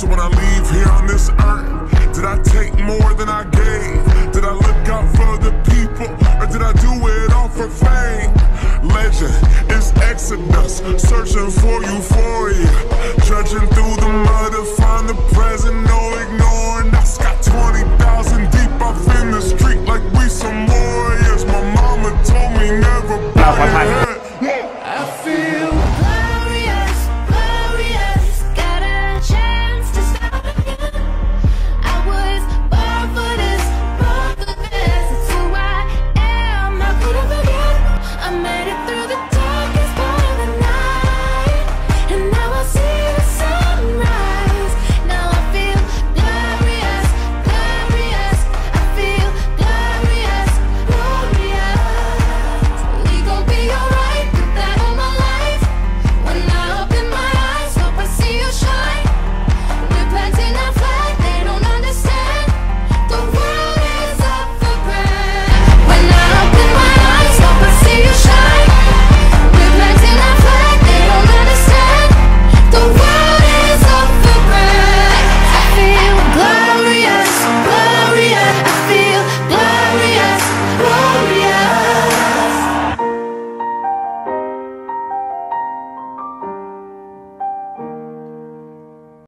So when I leave here on this earth, did I take more than I gave? Did I look out for the people, or did I do it all for fame? Legend is Exodus, searching for euphoria, judging shine.